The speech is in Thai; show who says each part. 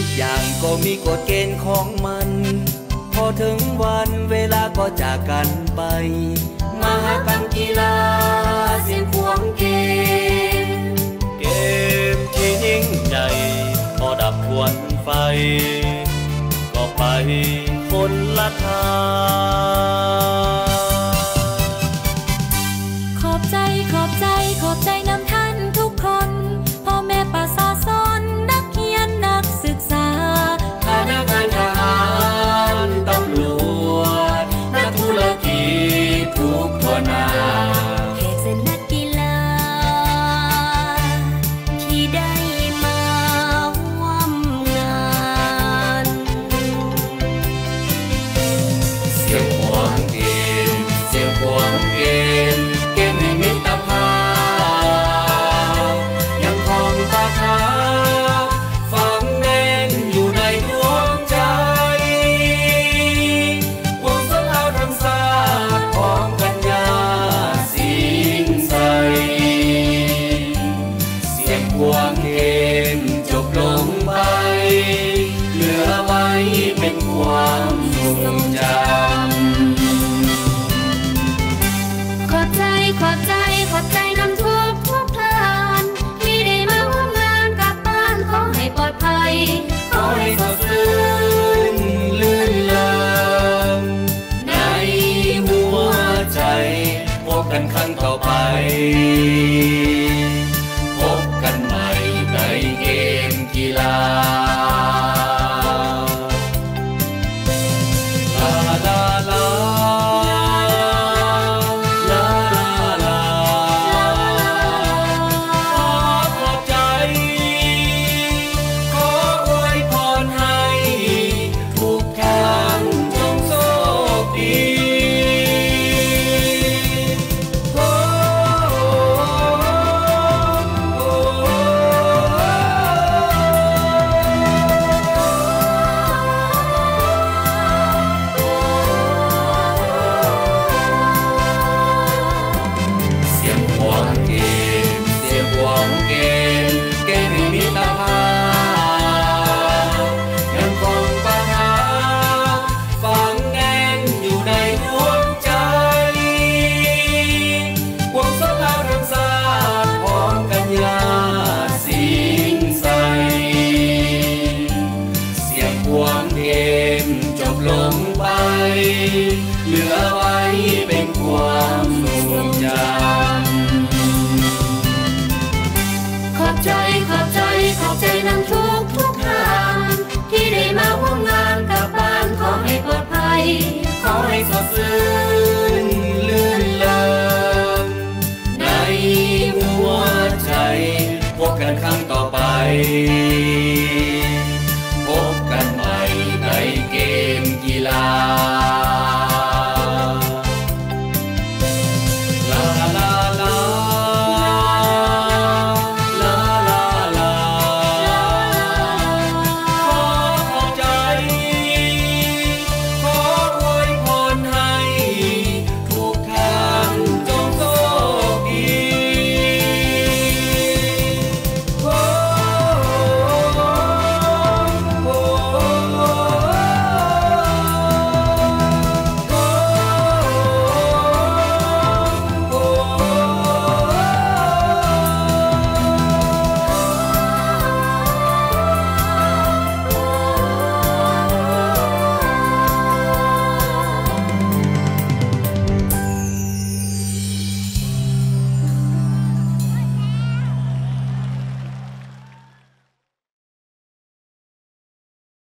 Speaker 1: ทุกอย่างก็มีกฎเกณฑ์ของมัน พอถึงวันเวลาก็จากกันไป ม
Speaker 2: หากรรมกีฬาเสียงควงเกม
Speaker 1: เกมที่ยิ่งใหญ่ พอดับควันไฟ ก็ไปคนละทาง พวงเห็มจบลงไป เหลือไว้เป็นความทรงจำ
Speaker 2: ขอใจขอใจขอใจนำทุกทุกเพลินที่ได้มาร่วมงานกลับบ้านขอให้ปลอดภัย
Speaker 1: ขอให้สดชื่นลื่นเลิงในหัวใจพบกันครั้งต่อไป ลงไป เหลือไว้เป็นความทรงจำ
Speaker 2: ขอบใจขอบใจขอบใจนำทุกทุกทางที่ได้มาร่วมงานกับบ้านขอให้ปลอดภัย ขอให้สดชื่
Speaker 1: นลื่นเลิงในหัวใจพบกันครั้งต่อไป